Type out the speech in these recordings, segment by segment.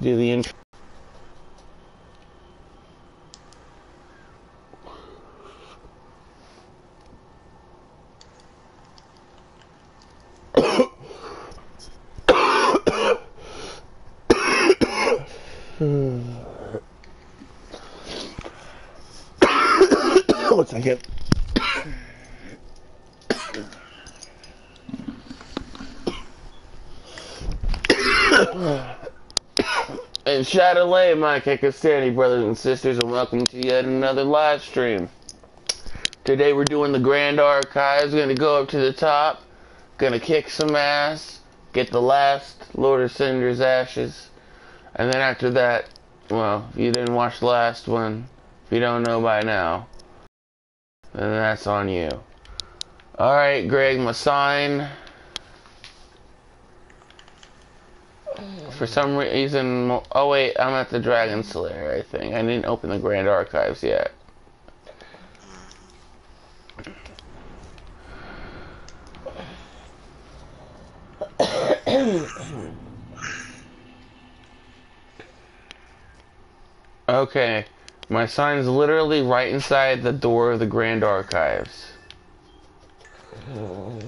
do the intro. One second. Shadilay, my Kekistani brothers and sisters, and welcome to yet another live stream. Today we're doing the Grand Archives, gonna go up to the top, gonna kick some ass, get the last Lord of Cinder's ashes, and then after that, well, if you didn't watch the last one, if you don't know by now, then that's on you. Alright, Greg, my sign. For some reason, oh wait, I'm at the Dragon Slayer, I think. I didn't open the Grand Archives yet. okay, my sign's literally right inside the door of the Grand Archives. Don't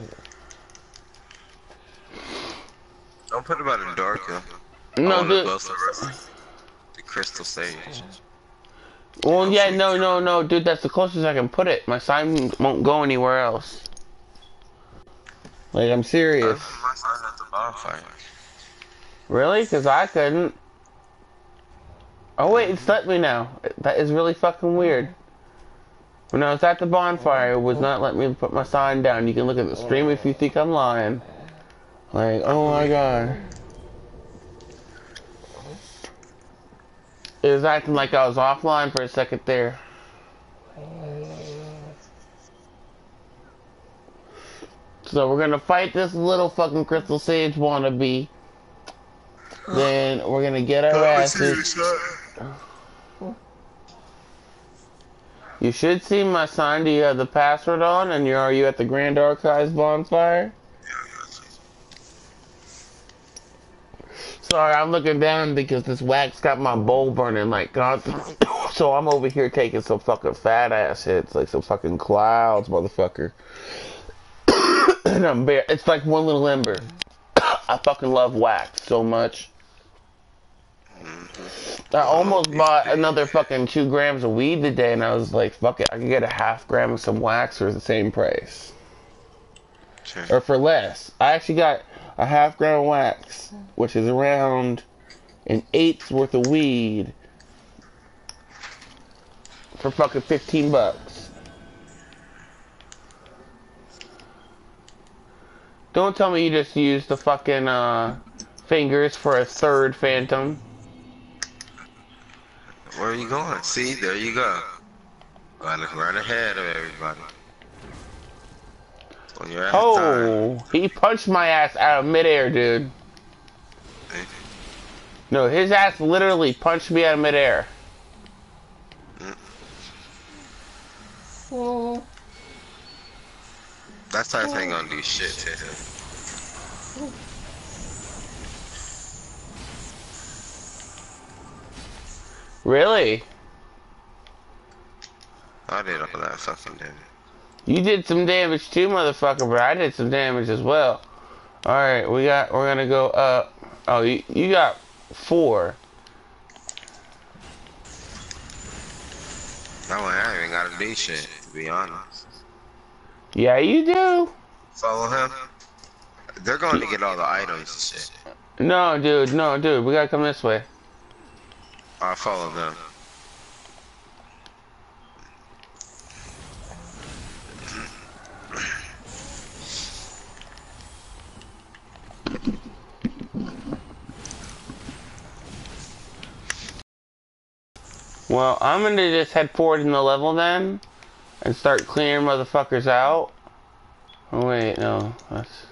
put about in dark, yo. No, the rest- The crystal sage. Well, yeah, no, no, no, dude. That's the closest I can put it. My sign won't go anywhere else. Like, I'm serious. My sign at the bonfire. Really? Because I couldn't. Oh, wait, it's mm-hmm. let me now. That is really fucking weird. When I was at the bonfire, it was not letting me put my sign down. You can look at the stream if you think I'm lying. Like, oh my god. It was acting like I was offline for a second there. So we're gonna fight this little fucking Crystal Sage wannabe. Then we're gonna get our asses. You should see my sign. Do you have the password on? And you are you at the Grand Archives bonfire? Sorry, I'm looking down because this wax got my bowl burning like God. so I'm over here taking some fucking fat ass hits, like some fucking clouds, motherfucker. and I'm bare. It's like one little ember. I fucking love wax so much. Mm-hmm. I almost bought another fucking two grams of weed today, and I was like, "Fuck it, I can get a half gram of some wax for the same price, Sure. or for less." I actually got a half gram of wax, which is around an eighth's worth of weed, for fucking fifteen bucks. Don't tell me you just used the fucking uh, fingers for a third phantom. Where are you going? See, there you go. Right ahead of everybody. On your ass Oh, he punched my ass out of midair, dude. No, his ass literally punched me out of midair. That type ain't gonna do shit to him. Really? I did all that fucking damage. You did some damage too, motherfucker, but I did some damage as well. Alright, we got we're gonna go up. Oh, you, you got four. That one I ain't even gotta do shit, to be honest. Yeah, you do. Follow him. They're going to get all the items and shit. No, dude, no, dude, we gotta come this way. I follow them. Well, I'm gonna just head forward in the level then, and start clearing motherfuckers out. Oh wait, no, that's.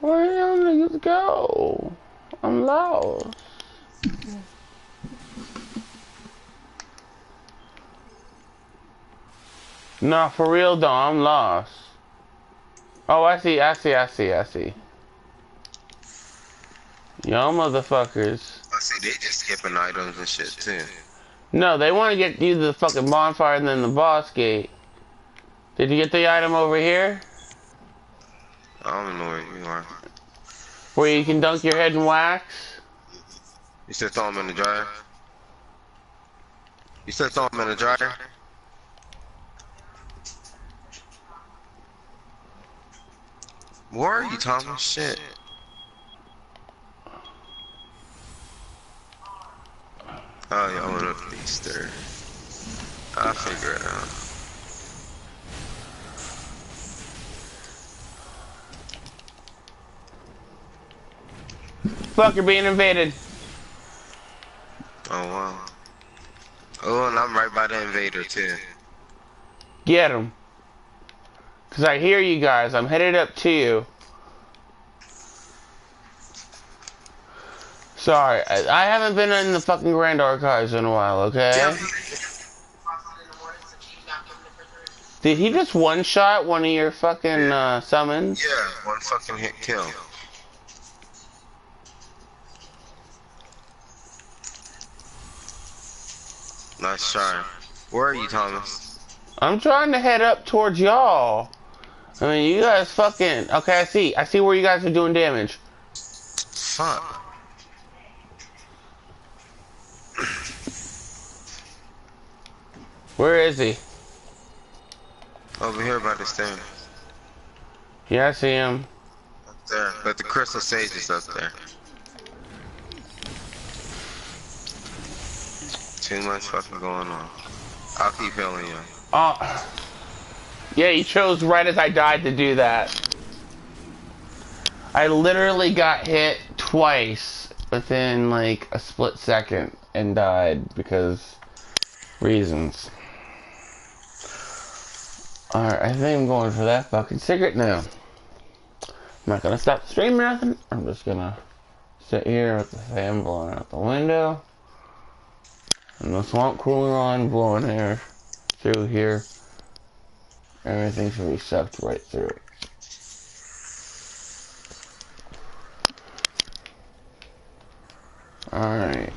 Where y'all niggas go? I'm lost. Nah, for real though, I'm lost. Oh, I see, I see, I see, I see. Y'all motherfuckers. I see they just skipping items and shit too. No, they want to get you the fucking bonfire and then the boss gate. Did you get the item over here? I don't know where you are. Where you can dunk your head in wax? You said throw them in the dryer? You said throw them in the dryer? Where are you, Thomas? Shit. Oh, I went up Easter. I'll figure it out. Fuck, you're being invaded. Oh, wow. Oh, and I'm right by the invader, too. Get him. Cause I hear you guys. I'm headed up to you. Sorry, I, I haven't been in the fucking Grand Archives in a while, okay? Did he just one-shot one of your fucking uh, summons? Yeah, one fucking hit kill. Nice try. Where are you, Thomas? I'm trying to head up towards y'all. I mean, you guys fucking... Okay, I see. I see where you guys are doing damage. Fuck. Where is he? Over here by the stairs. Yeah, I see him. Up there. But the crystal sage is up there. Too much fucking going on. I'll keep healing you. Oh. Yeah, he chose right as I died to do that. I literally got hit twice within like a split second and died because reasons. Alright, I think I'm going for that fucking cigarette now. I'm not gonna stop the stream or nothing. I'm just gonna sit here with the fan blowing out the window. And the swamp cooler on, blowing air through here. Everything should be sucked right through. Alright.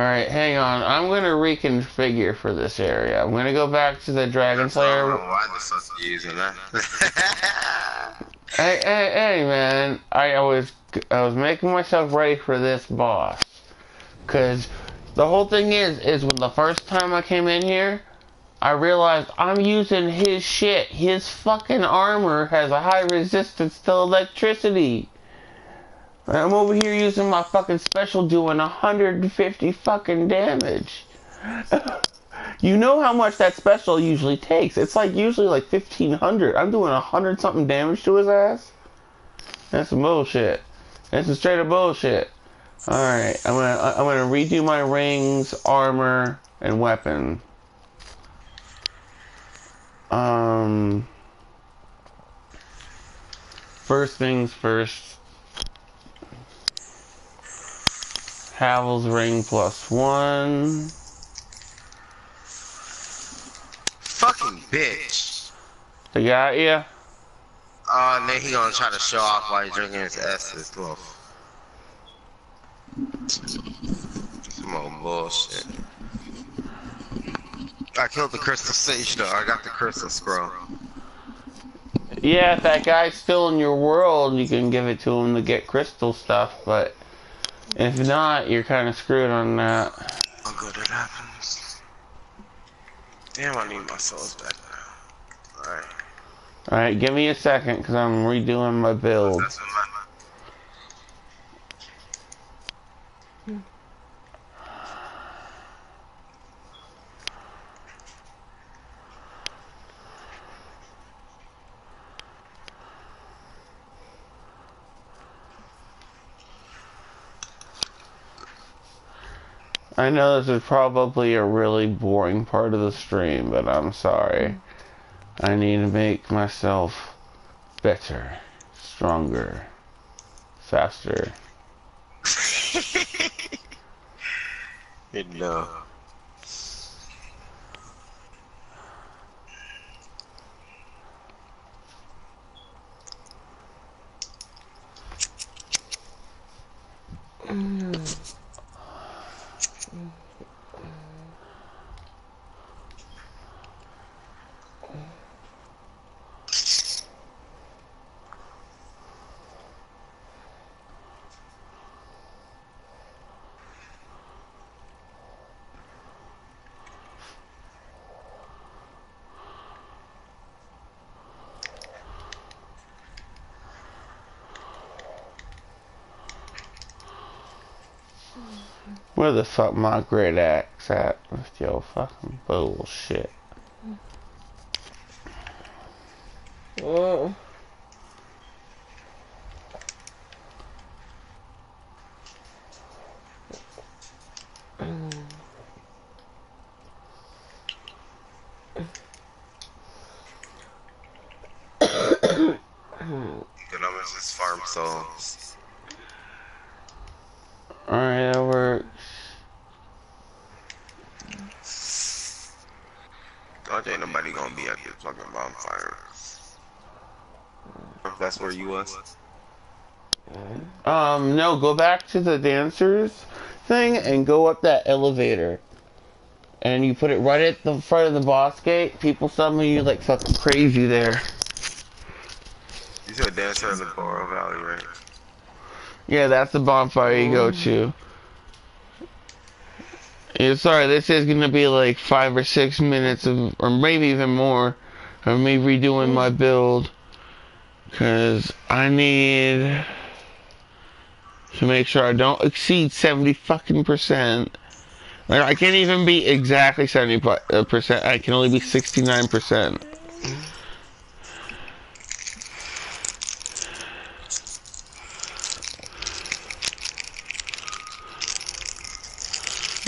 Alright, hang on. I'm gonna reconfigure for this area. I'm gonna go back to the Dragon I don't Slayer. know why the fuck you using that. Hey, hey, hey, man! I was, I was making myself ready for this boss, cause the whole thing is, is when the first time I came in here, I realized I'm using his shit. His fucking armor has a high resistance to electricity. I'm over here using my fucking special, doing 150 fucking damage. You know how much that special usually takes. It's like usually like 1500. I'm doing 100 something damage to his ass. That's some bullshit. That's some straight up bullshit. Alright, I'm gonna I'm gonna redo my rings, armor, and weapon. Um First things first. Havel's ring plus one. fucking bitch. They got ya? Oh, and then he gonna try to show off while he's drinking his Estus. Look. Some old bullshit. I killed the crystal sage though. I got the crystal scroll. Yeah, if that guy's still in your world, you can give it to him to get crystal stuff, but if not, you're kind of screwed on that. I'm good. It happens. Damn, I need my souls back now. Alright. Alright, give me a second, because I'm redoing my build. I know this is probably a really boring part of the stream, but I'm sorry. Mm. I need to make myself better, stronger, faster. no. Where the fuck my great axe at with your fucking bullshit? Oh. Good, I'm gonna just farm souls. Alright, that works. Dog ain't nobody gonna be at this fucking bonfire. If that's where you was. Um, no, go back to the dancers thing and go up that elevator. And you put it right at the front of the boss gate. People summon you like fucking crazy there. You said dancer in the Boreal Valley, right? Yeah, that's the bonfire you go to. Yeah, sorry, this is gonna be like five or six minutes of, or maybe even more, of me redoing my build. Cause I need to make sure I don't exceed 70 fucking percent. Like, I can't even be exactly 70 uh, percent, I can only be 69 percent.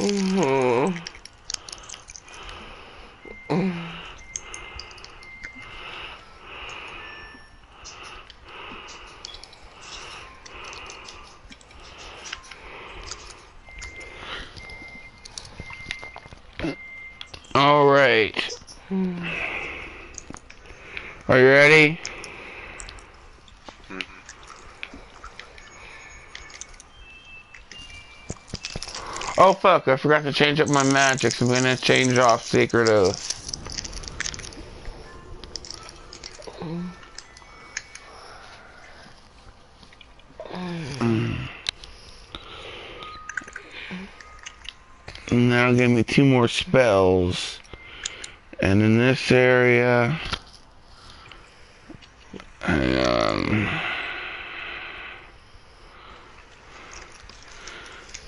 Mhm. Alright. Are you ready? Oh fuck, I forgot to change up my magic, so I'm gonna change off Sacred Oath. That'll give me two more spells. And in this area, hang on. Um,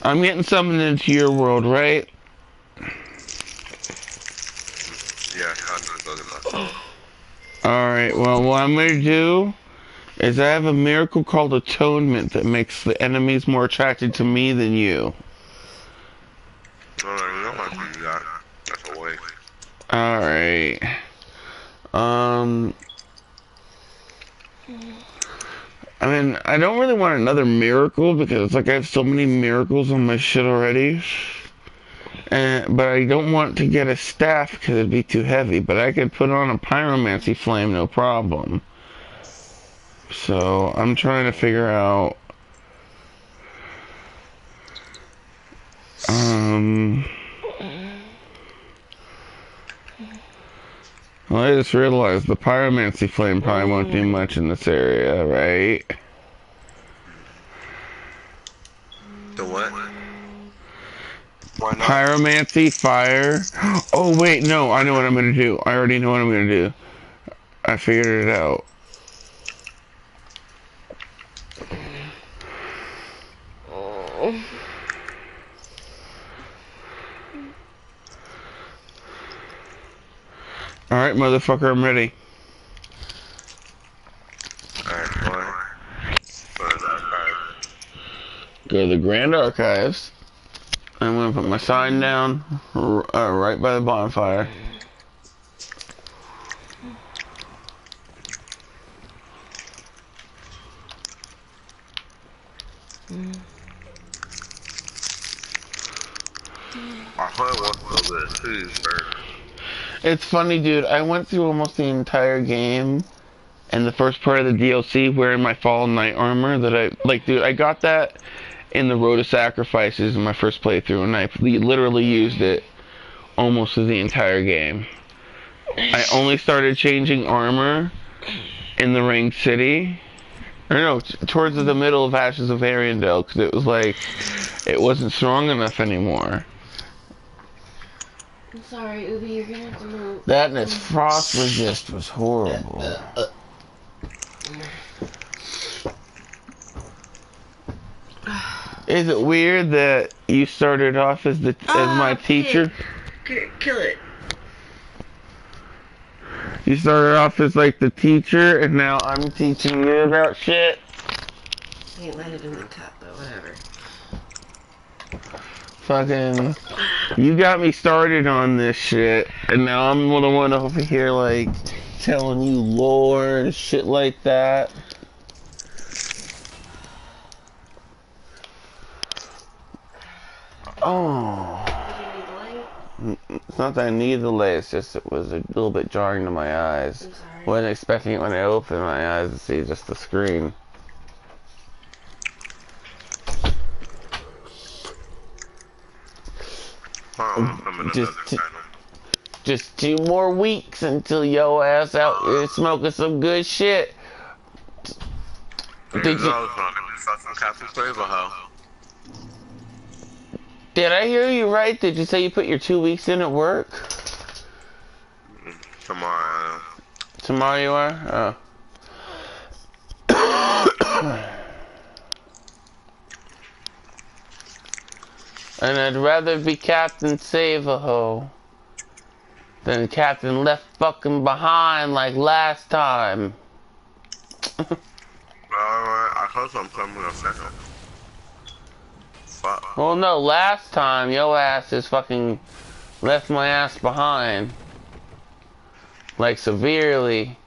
I'm getting something into your world, right? Yeah, conjure's looking like Alright, well, what I'm gonna do is I have a miracle called Atonement that makes the enemies more attracted to me than you. No, no, you don't want to do that. That's a waste. Alright. Um. I mean, I don't really want another miracle because, it's like, I have so many miracles on my shit already. And, but I don't want to get a staff because it'd be too heavy. But I could put on a pyromancy flame, no problem. So I'm trying to figure out. Um. Well, I just realized the pyromancy flame probably won't do mm. much in this area, right? The what? Why not? Pyromancy, fire. Oh, wait, no, I know what I'm gonna do. I already know what I'm gonna do. I figured it out. Oh. Alright, motherfucker, I'm ready. Alright, boy. Go to the Grand Archives. I'm gonna put my sign down uh, right by the bonfire. I probably want a little bit food first. It's funny, dude. I went through almost the entire game and the first part of the DLC wearing my Fallen Knight armor that I like, dude. I got that in the Road of Sacrifices in my first playthrough, and I literally used it almost the entire game. I only started changing armor in the Ringed City, or no, t- towards the middle of Ashes of Ariandel, because it was like it wasn't strong enough anymore. I'm sorry, Ubi, you're gonna have to move. That and its frost resist was horrible. Is it weird that you started off as the as my Ah, teacher. K- Kill it. You started off as like the teacher, and now I'm teaching you about shit. He landed in the top though, whatever. Fucking, you got me started on this shit, and now I'm the one over here like telling you lore and shit like that. Oh. Need light? It's not that I need the light, it's just it was a little bit jarring to my eyes. Wasn't expecting it when I opened my eyes to see just the screen. Um, I'm Just t- Just two more weeks until yo ass out here smoking some good shit. Did you, it's not gonna be fucking Captain Flavor, hoe. did I hear you right? Did you say you put your two weeks in at work? Tomorrow. Tomorrow you are? Oh. and I'd rather be Captain Save-A-Ho than Captain Left Fucking Behind like last time. Uh, I told you I'm coming a second. Fuck. Well, no, last time yo ass is fucking left my ass behind. Like severely.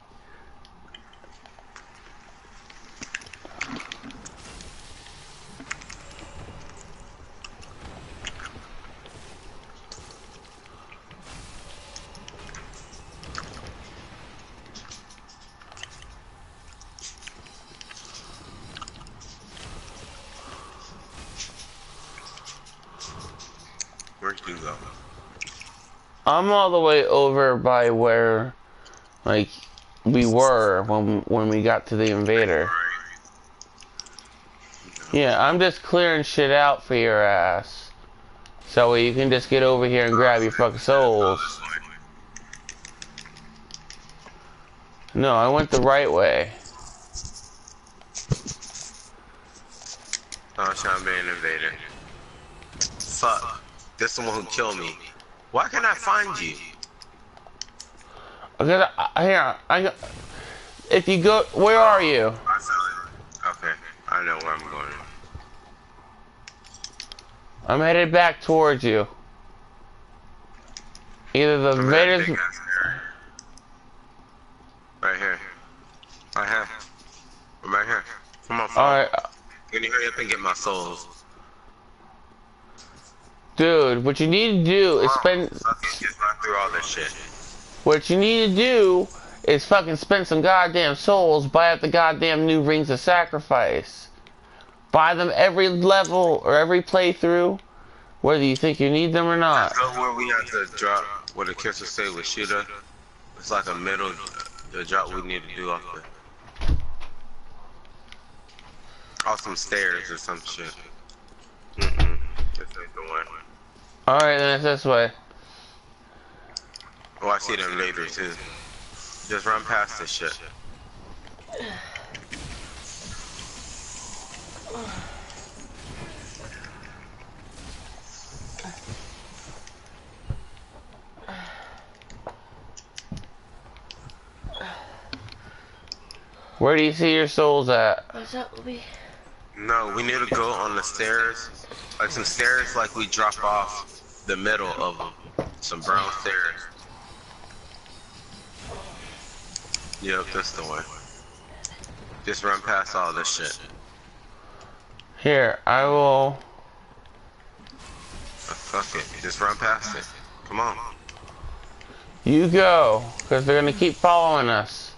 Where'd you go? I'm all the way over by where, like, we were when when we got to the invader. Yeah, I'm just clearing shit out for your ass. So you can just get over here and grab your fucking souls. No, I went the right way. Oh, to be an invader. Fuck. This the one who killed me. Why can't I find you? I, here, I got. If you go, where are you? I found you. Okay, I know where I'm going. I'm headed back towards you. Either the I'm in that invaders. big ass area. Right here. Right here. I'm right here. Come on, All right, Can you hurry up and get my souls? Dude. What you need to do is spend. Fucking just run through all this shit. What you need to do is fucking spend some goddamn souls. Buy up the goddamn new rings of sacrifice. Buy them every level or every playthrough, whether you think you need them or not. Go where we have to drop, where the kids will say with shooter. It's like a middle, the drop we need to do off the. Off some stairs or some shit. Mm-mm. This ain't the one. All right, then it's this way. Oh, I see them later too. Just run past this shit. Where do you see your souls at? What's up, Lee? No, we need to go on the stairs. Like some stairs like we drop off the middle of them. Some brown stairs. Yep, that's the one. Just run past all this shit. Here, I will. Uh, Fuck it. Just run past it. Come on. You go, because they're gonna keep following us.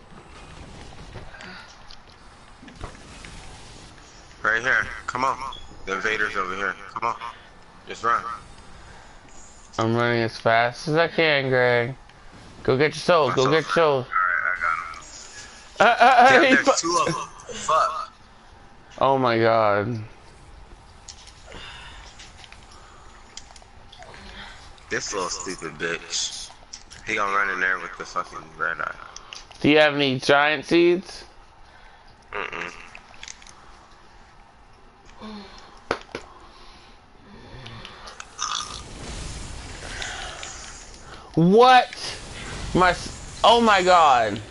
Right here. Come on. The invaders over here. Come on. Just run. I'm running as fast as I can, Greg. Go get your soul. Go get your souls. Alright, I got 'em. Uh, uh, uh, Damn, there's two of them. Fuck. oh my god. This little stupid bitch. He gonna run in there with the fucking red eye. Do you have any giant seeds? Mm-mm. What? My. Oh my god.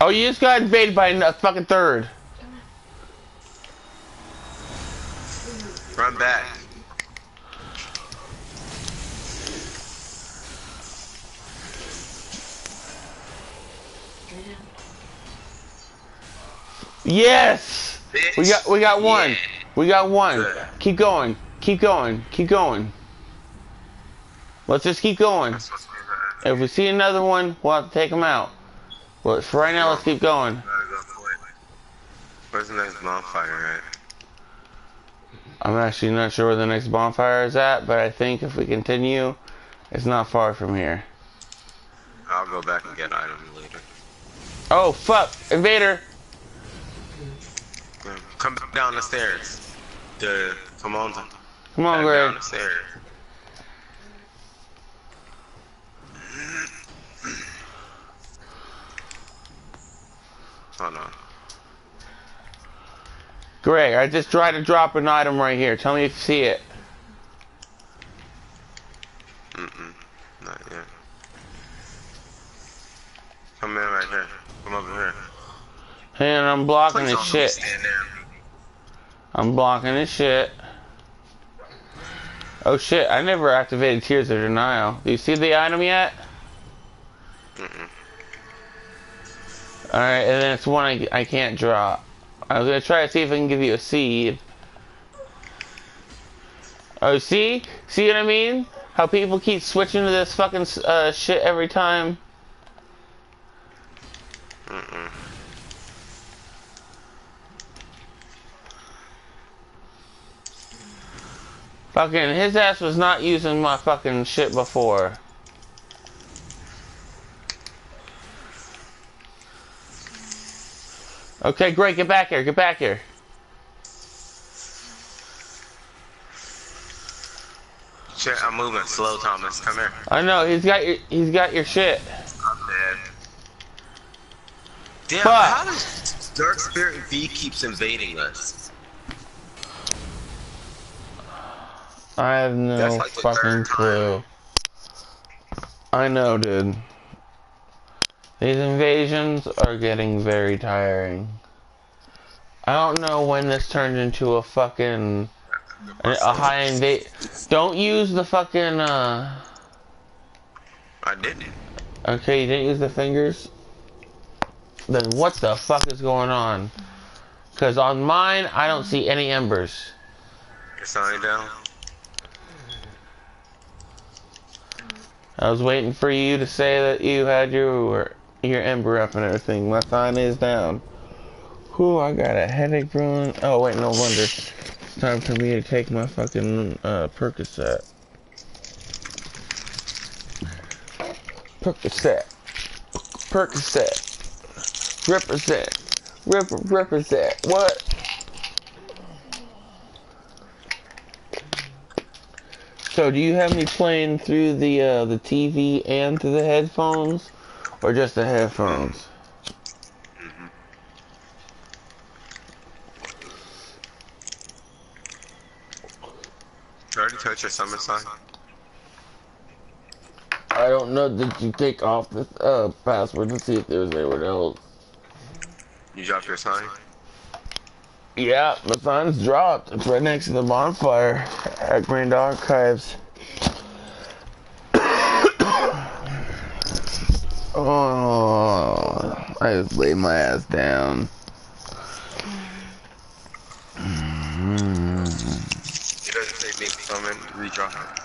Oh, you just got invaded by a fucking third. Run back. Yes! Bitch. We got we got one. Yeah. We got one. Good. Keep going. Keep going. Keep going. Let's just keep going. That's supposed to be that. If we see another one, we'll have to take him out. But for right now, let's keep going. Gotta go quick. Where's the next bonfire at? I'm actually not sure where the next bonfire is at, but I think if we continue, it's not far from here. I'll go back and get items later. Oh, fuck! Invader! Come down the stairs. The come on. Come on, Greg. down the stairs. Hold on. Greg, I just tried to drop an item right here. Tell me if you see it. Mm-mm. Not yet. Come in right here. Come over here. And I'm blocking Please his don't let me shit. I'm blocking this shit. Oh shit, I never activated Tears of Denial. Do you see the item yet? Mm-mm. Alright, and then it's one I, I can't drop. I was gonna try to see if I can give you a seed. Oh, see? See what I mean? How people keep switching to this fucking uh, shit every time? Mm-mm. Fucking, his ass was not using my fucking shit before. Okay, great, get back here, get back here. Shit, I'm moving slow, Thomas. Come here. I know, he's got your, he's got your shit. I'm dead. Damn, Fuck. how does Dark Spirit V keeps invading us? I have no like fucking clue. I know, dude. These invasions are getting very tiring. I don't know when this turned into a fucking a, a high invade. Don't use the fucking uh. I didn't. Okay, you didn't use the fingers. Then what the fuck is going on? Cause on mine, I don't see any embers. Sign down. I was waiting for you to say that you had your your ember up and everything. My sign is down. Whew, I got a headache brewing. Oh wait, no wonder. It's time for me to take my fucking uh, Percocet. Percocet. Percocet. Represent. Rep- represent. What? So, do you have me playing through the uh, the TV and through the headphones, or just the headphones? You already touched your summon sign? I don't know. Did you take off the uh, password to see if there was anyone else? You dropped your sign? Yeah, the sign's dropped. It's right next to the bonfire at Grand Archives. oh, I just laid my ass down. It doesn't summon, redrop it.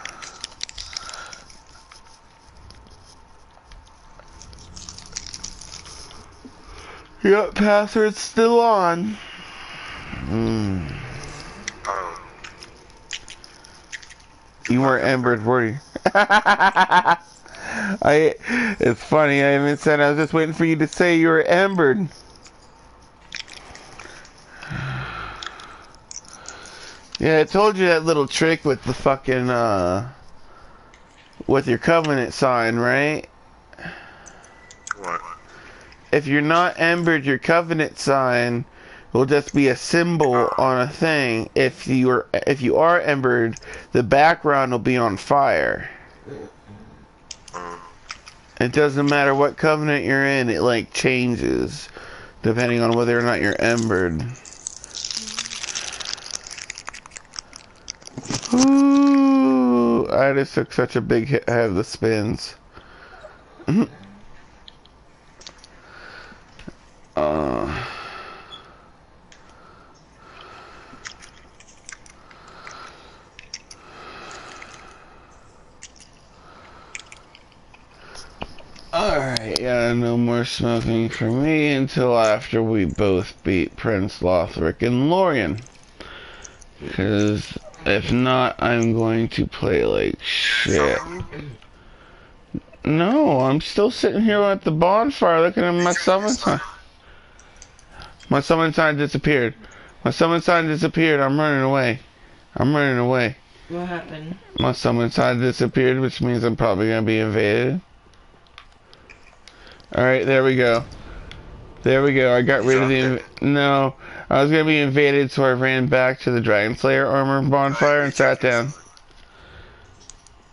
Yep, password's still on. Mm. Um, You weren't embered, were you? I. It's funny. I even said I was just waiting for you to say you were embered. Yeah, I told you that little trick with the fucking uh, with your covenant sign, right? what? If you're not embered, your covenant sign will just be a symbol on a thing. If you are if you are embered, the background will be on fire. It doesn't matter what covenant you're in, it like changes depending on whether or not you're embered. Ooh, I just took such a big hit. I have the spins. uh. Alright, yeah, uh, no more smoking for me until after we both beat Prince Lothric and Lorien. Because if not, I'm going to play like shit. No, I'm still sitting here at the bonfire looking at my summon sign. My summon sign disappeared. My summon sign disappeared. I'm running away. I'm running away. What happened? My summon sign disappeared, which means I'm probably gonna be invaded. Alright, there we go. There we go. I got rid of the. No, I was gonna be invaded, so I ran back to the Dragon Slayer armor bonfire and sat down.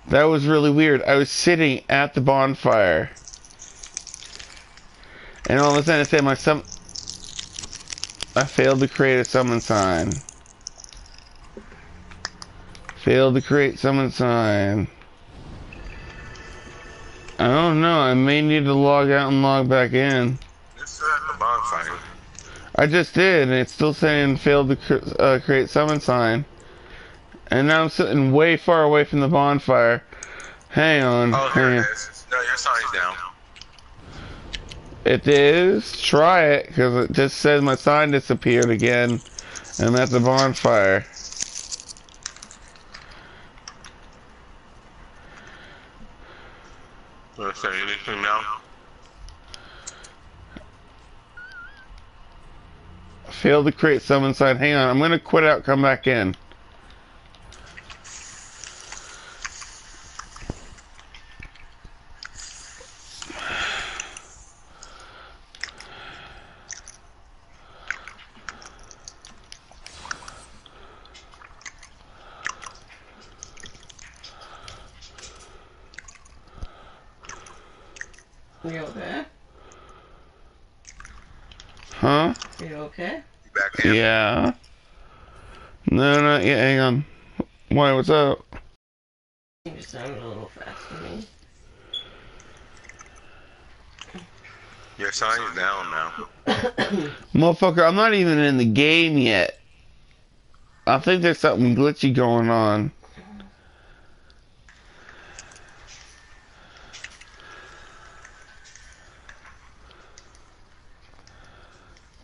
That was really weird. I was sitting at the bonfire, and all of a sudden it said my sum. I failed to create a summon sign. Failed to create summon sign. I don't know. I may need to log out and log back in. It's at the bonfire. I just did, and it's still saying failed to cr- uh, create summon sign. And now I'm sitting way far away from the bonfire. Hang on. Oh, hang there on. it is. No, your sign's down. It is. Try it, because it just says my sign disappeared again. And I'm at the bonfire. Wanna say anything now? Failed to create summon sign. Hang on. I'm going to quit out, come back in. You okay? Huh? You okay? You back in? Yeah. No, not yet. Hang on. Why? What's up? You just sounded a little fast to me. Your sign's down now. Motherfucker, I'm not even in the game yet. I think there's something glitchy going on.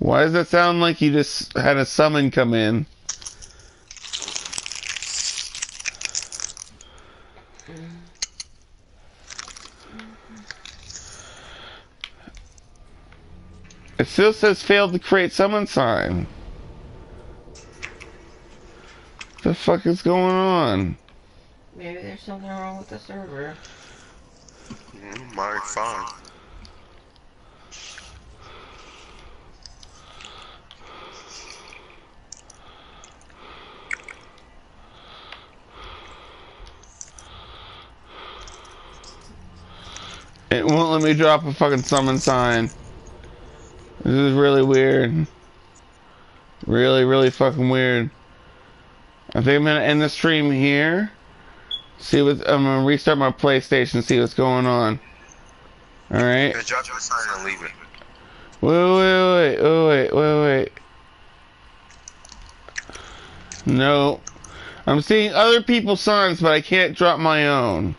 Why does that sound like you just had a summon come in? It still says failed to create summon sign. What the fuck is going on? Maybe there's something wrong with the server. Mm, Mine's It won't let me drop a fucking summon sign. This is really weird. Really, really fucking weird. I think I'm gonna end the stream here. See what I'm gonna restart my PlayStation. See what's going on. All right. Yeah, drop your sign and leave it. Wait, wait, wait, wait, wait, wait, wait. No. I'm seeing other people's signs, but I can't drop my own.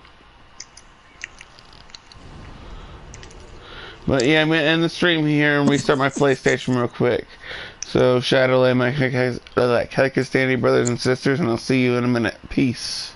But yeah, I'm gonna end the stream here and restart my PlayStation real quick. So, Shadilay, my Kekistani uh, brothers and sisters, and I'll see you in a minute. Peace.